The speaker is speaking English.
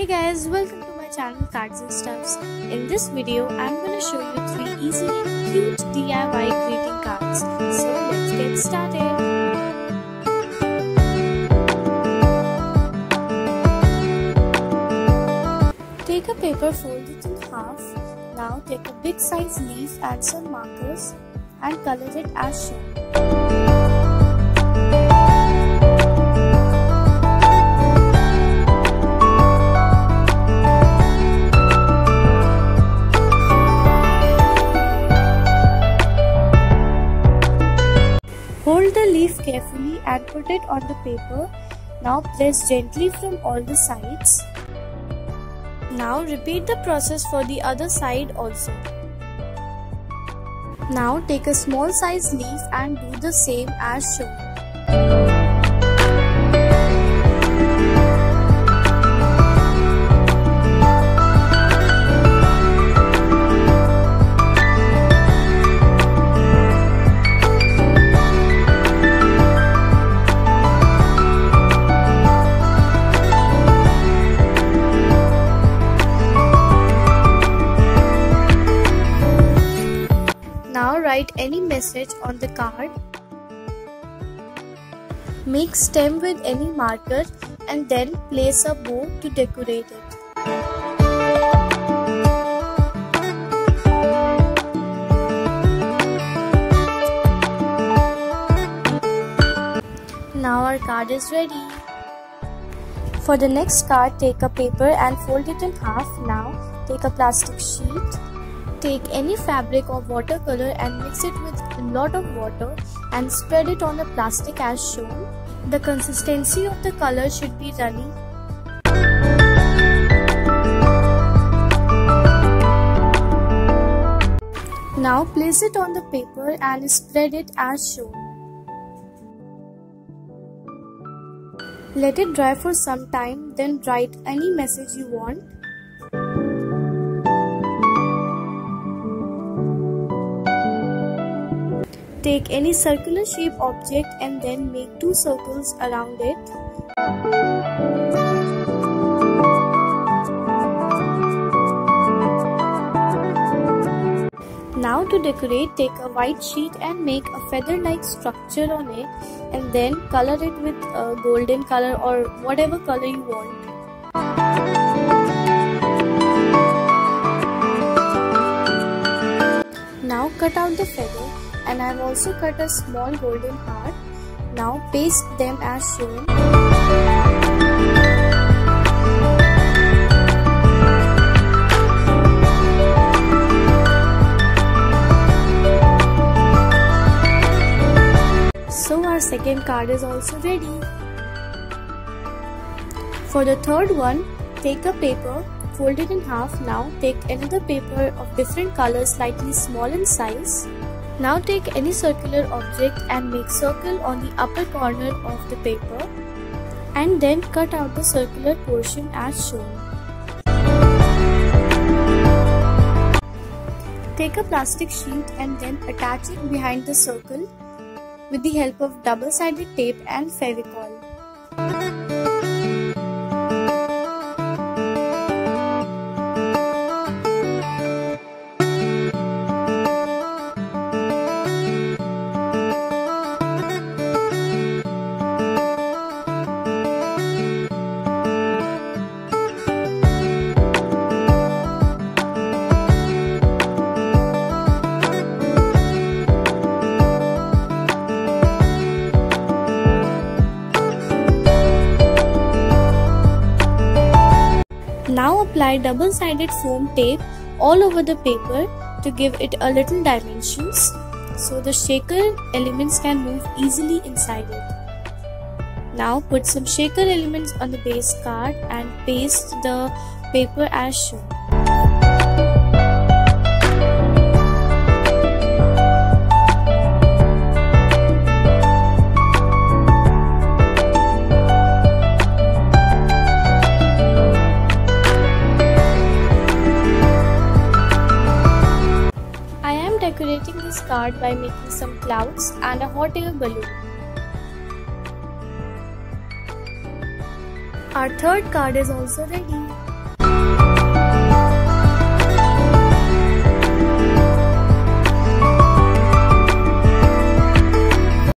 Hey guys, welcome to my channel Cards and Stuffs. In this video, I'm gonna show you three easy cute DIY greeting cards. So let's get started. Take a paper, fold it in half. Now take a big size leaf and some markers and color it as shown. Hold the leaf carefully and put it on the paper. Now press gently from all the sides. Now repeat the process for the other side also. Now take a small size leaf and do the same as shown. Write any message on the card. Make stem with any marker and then place a bow to decorate it. Now our card is ready. For the next card, take a paper and fold it in half. Now take a plastic sheet Take any fabric or watercolor and mix it with a lot of water and spread it on the plastic as shown. The consistency of the color should be runny. Now place it on the paper and spread it as shown. Let it dry for some time then write any message you want. Take any circular shape object and then make two circles around it. Now to decorate, take a white sheet and make a feather-like structure on it and then color it with a golden color or whatever color you want. Now cut out the feather and I've also cut a small golden heart. Now paste them as shown. So our second card is also ready. For the third one, take a paper, fold it in half. Now take another paper of different colors slightly small in size. Now take any circular object and make circle on the upper corner of the paper and then cut out the circular portion as shown. Take a plastic sheet and then attach it behind the circle with the help of double-sided tape and Fevicol. Now apply double-sided foam tape all over the paper to give it a little dimensions so the shaker elements can move easily inside it. Now put some shaker elements on the base card and paste the paper as shown. Decorating this card by making some clouds and a hot air balloon. Our third card is also ready.